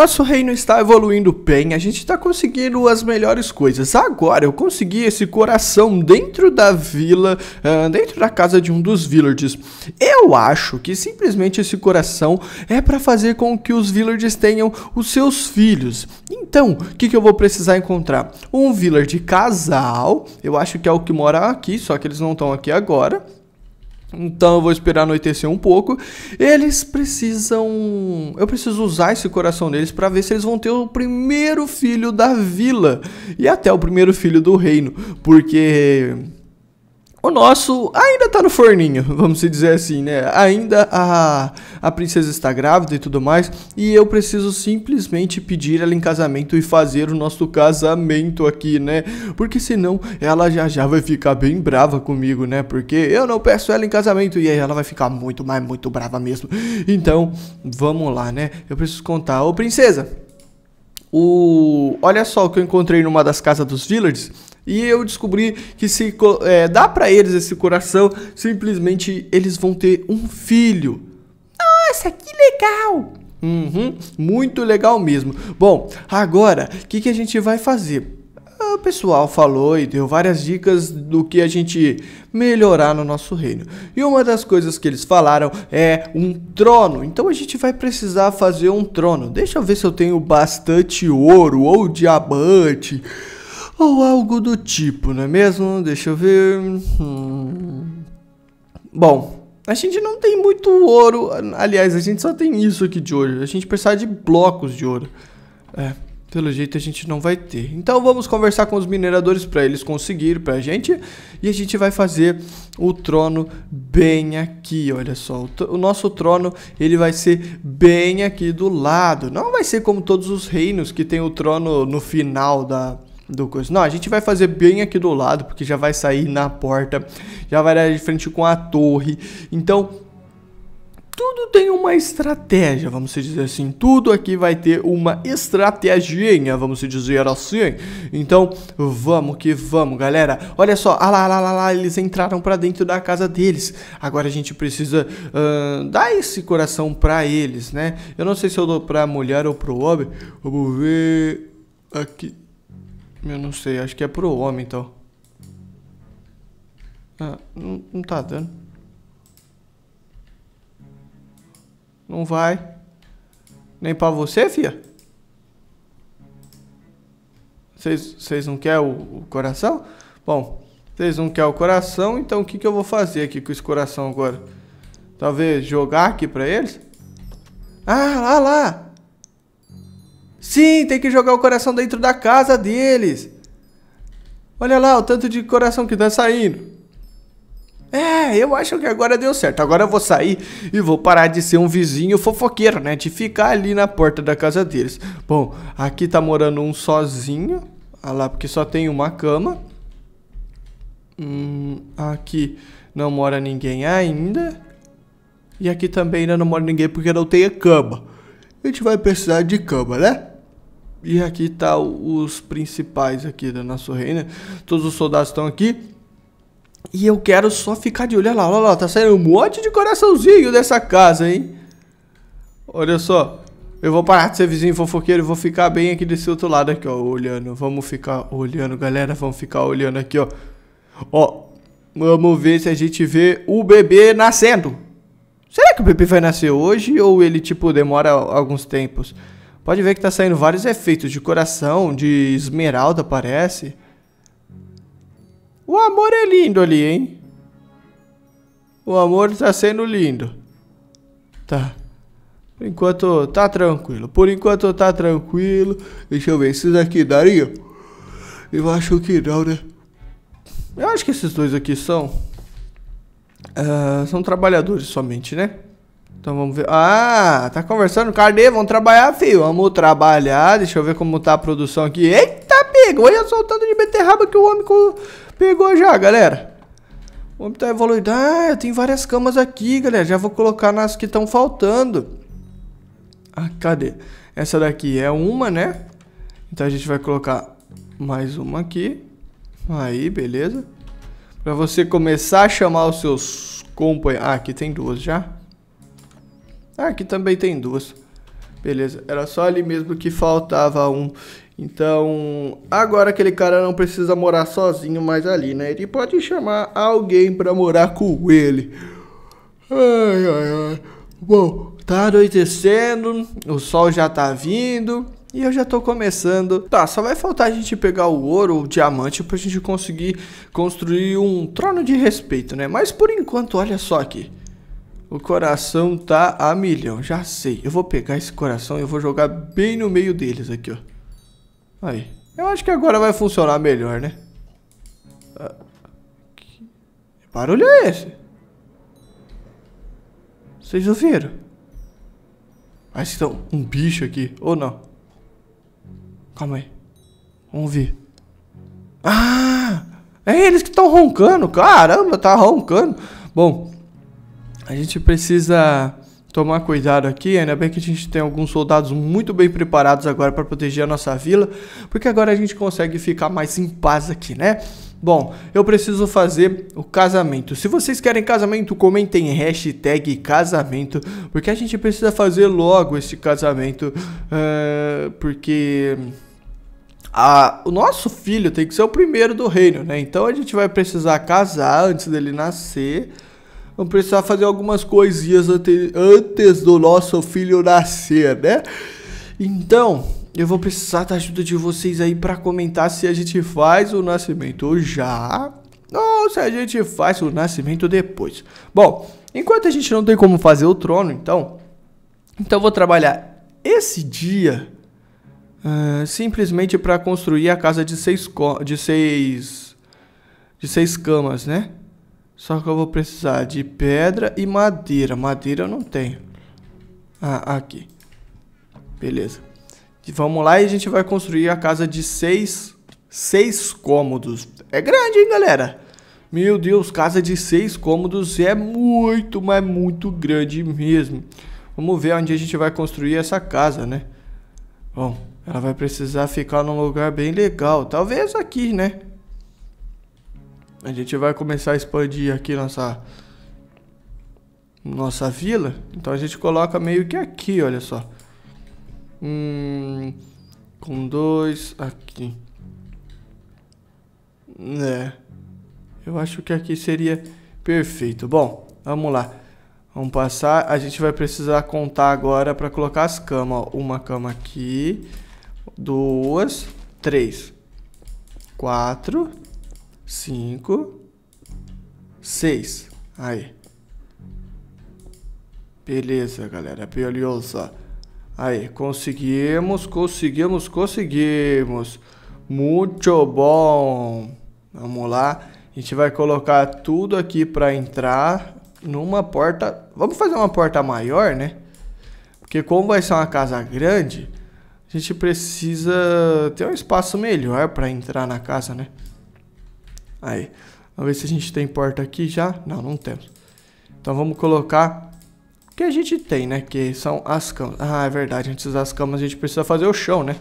Nosso reino está evoluindo bem, a gente está conseguindo as melhores coisas. Agora eu consegui esse coração dentro da vila, uh, dentro da casa de um dos villagers. Eu acho que simplesmente esse coração é para fazer com que os villagers tenham os seus filhos. Então, o que, que eu vou precisar encontrar? Um villager casal, eu acho que é o que mora aqui, só que eles não estão aqui agora. Então eu vou esperar anoitecer um pouco. Eles precisam. Eu preciso usar esse coração deles para ver se eles vão ter o primeiro filho da vila. E até o primeiro filho do reino. Porque o nosso ainda tá no forninho, vamos dizer assim, né? Ainda a, a princesa está grávida e tudo mais. E eu preciso simplesmente pedir ela em casamento e fazer o nosso casamento aqui, né? Porque senão ela já já vai ficar bem brava comigo, né? Porque eu não peço ela em casamento e aí ela vai ficar muito, mas muito brava mesmo. Então, vamos lá, né? Eu preciso contar. Ô, princesa, o... olha só o que eu encontrei numa das casas dos villagers. E eu descobri que se é, dá para eles esse coração, simplesmente eles vão ter um filho. Nossa, que legal! Uhum, muito legal mesmo. Bom, agora, o que, que a gente vai fazer? O pessoal falou e deu várias dicas do que a gente melhorar no nosso reino. E uma das coisas que eles falaram é um trono. Então a gente vai precisar fazer um trono. Deixa eu ver se eu tenho bastante ouro ou diamante ou algo do tipo, não é mesmo? Deixa eu ver. Hum. Bom, a gente não tem muito ouro. Aliás, a gente só tem isso aqui de ouro. A gente precisa de blocos de ouro. É, pelo jeito a gente não vai ter. Então vamos conversar com os mineradores para eles conseguirem pra gente. E a gente vai fazer o trono bem aqui, olha só. O, o nosso trono, ele vai ser bem aqui do lado. Não vai ser como todos os reinos que tem o trono no final da do coisa. Não, a gente vai fazer bem aqui do lado, porque já vai sair na porta, já vai dar de frente com a torre. Então, tudo tem uma estratégia, vamos dizer assim. Tudo aqui vai ter uma estratégia, vamos dizer assim. Então, vamos que vamos, galera. Olha só, ah lá, lá, lá, lá, eles entraram para dentro da casa deles. Agora a gente precisa uh, dar esse coração para eles, né? Eu não sei se eu dou pra mulher ou pro homem. Vamos ver aqui. Eu não sei, acho que é pro homem, então. Ah, não, não tá dando. Não vai. Nem pra você, fia? Vocês não querem o, o, coração? Bom, vocês não querem o coração, então o que, que eu vou fazer aqui com esse coração agora? Talvez jogar aqui pra eles? Ah, lá, lá! Sim, tem que jogar o coração dentro da casa deles. Olha lá o tanto de coração que tá saindo. É, eu acho que agora deu certo. Agora eu vou sair e vou parar de ser um vizinho fofoqueiro, né? De ficar ali na porta da casa deles. Bom, aqui tá morando um sozinho. Olha lá, porque só tem uma cama. Hum, aqui não mora ninguém ainda. E aqui também ainda não mora ninguém porque não tem a cama. A gente vai precisar de cama, né? E aqui tá os principais aqui da nossa reina. Todos os soldados estão aqui. E eu quero só ficar de olho. Olha lá, olha lá, tá saindo um monte de coraçãozinho dessa casa, hein? Olha só. Eu vou parar de ser vizinho fofoqueiro vou ficar bem aqui desse outro lado aqui, ó, olhando. Vamos ficar olhando, galera. Vamos ficar olhando aqui, ó. Ó, vamos ver se a gente vê o bebê nascendo. Será que o bebê vai nascer hoje ou ele, tipo, demora alguns tempos? Pode ver que tá saindo vários efeitos de coração, de esmeralda, parece. O amor é lindo ali, hein? O amor tá sendo lindo. Tá. Por enquanto tá tranquilo. Por enquanto tá tranquilo. Deixa eu ver. Esses aqui daria? Eu acho que não, né? Eu acho que esses dois aqui são... Uh, são trabalhadores somente, né? Então vamos ver. Ah, tá conversando. Cadê? Vamos trabalhar, filho. Vamos trabalhar. Deixa eu ver como tá a produção aqui. Eita, pegou. Olha só o tanto de beterraba que o homem pegou já, galera. O homem tá evoluindo. Ah, eu tenho várias camas aqui, galera. Já vou colocar nas que estão faltando. Ah, cadê? Essa daqui é uma, né? Então a gente vai colocar mais uma aqui. Aí, beleza. Pra você começar a chamar os seus companheiros. Ah, aqui tem duas já. Ah, aqui também tem duas. Beleza, era só ali mesmo que faltava um. Então, agora aquele cara não precisa morar sozinho mais ali, né? Ele pode chamar alguém pra morar com ele. Ai, ai, ai. Bom, tá anoitecendo, o sol já tá vindo. E eu já tô começando. Tá, só vai faltar a gente pegar o ouro ou o diamante pra gente conseguir construir um trono de respeito, né? Mas por enquanto, olha só aqui. O coração tá a milhão, já sei. Eu vou pegar esse coração e eu vou jogar bem no meio deles aqui, ó. Aí. Eu acho que agora vai funcionar melhor, né? Ah, que barulho é esse? Vocês ouviram? Parece que tem um bicho aqui, ou não? Calma aí. Vamos ver. Ah! É eles que estão roncando. Caramba, tá roncando. Bom, a gente precisa tomar cuidado aqui. Ainda bem que a gente tem alguns soldados muito bem preparados agora para proteger a nossa vila. Porque agora a gente consegue ficar mais em paz aqui, né? Bom, eu preciso fazer o casamento. Se vocês querem casamento, comentem hashtag casamento, porque a gente precisa fazer logo esse casamento, uh, porque a, o nosso filho tem que ser o primeiro do reino, né? Então a gente vai precisar casar antes dele nascer. Vamos precisar fazer algumas coisinhas antes, do nosso filho nascer, né? Então, eu vou precisar da ajuda de vocês aí para comentar se a gente faz o nascimento já ou se a gente faz o nascimento depois. Bom, enquanto a gente não tem como fazer o trono, então, então eu vou trabalhar esse dia Uh, simplesmente para construir a casa de seis, de seis de seis camas, né? Só que eu vou precisar de pedra e madeira. Madeira eu não tenho. Ah, aqui. Beleza. E vamos lá e a gente vai construir a casa de seis, seis cômodos. É grande, hein, galera? Meu Deus, casa de seis cômodos é muito, mas muito grande mesmo. Vamos ver onde a gente vai construir essa casa, né? Bom, ela vai precisar ficar num lugar bem legal. Talvez aqui, né? A gente vai começar a expandir aqui nossa nossa vila. Então a gente coloca meio que aqui, olha só. Hum, com dois aqui. É. Eu acho que aqui seria perfeito. Bom, vamos lá. Vamos passar. A gente vai precisar contar agora para colocar as camas. Uma cama aqui duas, três, quatro, cinco, seis. Aí. Beleza, galera. Beleza. Aí, conseguimos, conseguimos, conseguimos. Muito bom. Vamos lá. A gente vai colocar tudo aqui para entrar numa porta. Vamos fazer uma porta maior, né? Porque como vai ser uma casa grande, a gente precisa ter um espaço melhor para entrar na casa, né? Aí, vamos ver se a gente tem porta aqui já. Não, não temos. Então vamos colocar o que a gente tem, né? Que são as camas. Ah, é verdade. Antes das camas a gente precisa fazer o chão, né?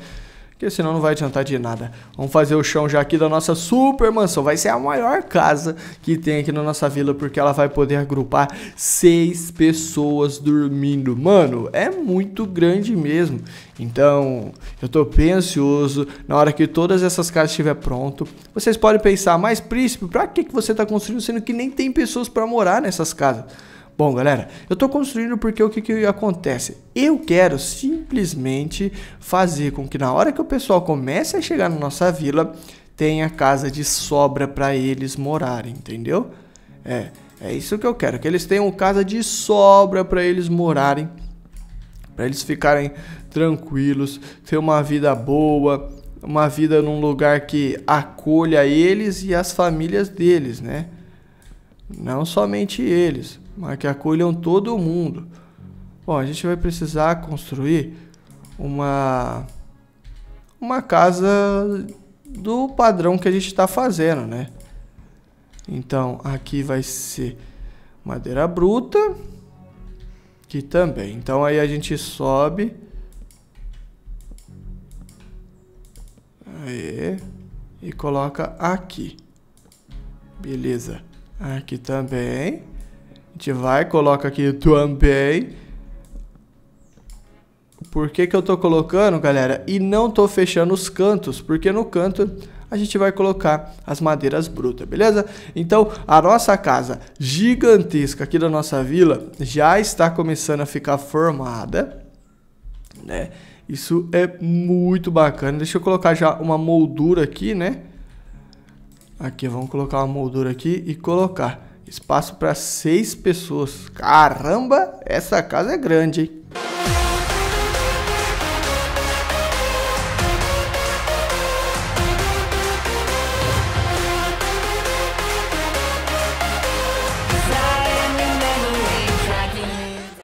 Porque senão não vai adiantar de nada. Vamos fazer o chão já aqui da nossa super mansão. Vai ser a maior casa que tem aqui na nossa vila, porque ela vai poder agrupar seis pessoas dormindo. Mano, é muito grande mesmo. Então, eu tô bem ansioso. Na hora que todas essas casas estiver pronto, vocês podem pensar, mas príncipe, pra que, que você tá construindo sendo que nem tem pessoas para morar nessas casas? Bom, galera, eu estou construindo porque o que, que acontece? Eu quero simplesmente fazer com que na hora que o pessoal comece a chegar na nossa vila, tenha casa de sobra para eles morarem, entendeu? É, é isso que eu quero, que eles tenham casa de sobra para eles morarem, para eles ficarem tranquilos, ter uma vida boa, uma vida num lugar que acolha eles e as famílias deles, né? Não somente eles mas que acolham todo mundo. Bom, a gente vai precisar construir uma uma casa do padrão que a gente está fazendo, né? Então aqui vai ser madeira bruta, que também. Então aí a gente sobe. Aí, e coloca aqui. Beleza. Aqui também gente vai, coloca aqui também. por que, que eu tô colocando, galera, e não tô fechando os cantos, porque no canto a gente vai colocar as madeiras brutas, beleza? Então, a nossa casa gigantesca aqui da nossa vila já está começando a ficar formada, né? Isso é muito bacana. Deixa eu colocar já uma moldura aqui, né? Aqui, vamos colocar uma moldura aqui e colocar espaço para seis pessoas. Caramba, essa casa é grande, hein?